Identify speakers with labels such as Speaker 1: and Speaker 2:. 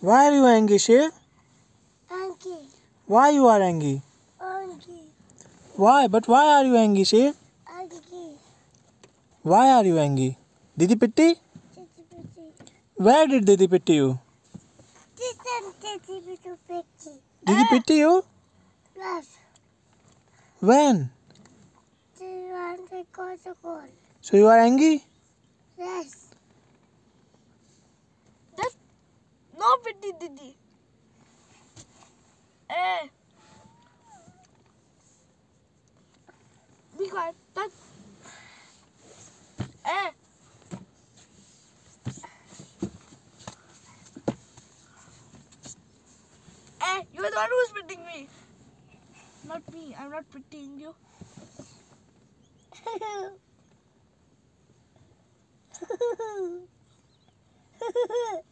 Speaker 1: Why are you angry, Shiv?
Speaker 2: Angry.
Speaker 1: Why you are angry?
Speaker 2: Angry.
Speaker 1: Why? But why are you angry, Shiv?
Speaker 2: Angry.
Speaker 1: Why are you angry? Didi pitti?
Speaker 2: Titty bitty.
Speaker 1: Where did Didi pitti you?
Speaker 2: This and titty bitty bitty.
Speaker 1: Didi pitti you?
Speaker 2: Yes.
Speaker 1: When?
Speaker 2: This one they go to.
Speaker 1: So you are angry?
Speaker 2: Yes.
Speaker 3: That's pity, Didi. Eh. Be quiet. That. Eh. Eh, you're the one who's pitying me. Not me. I'm not pitying you.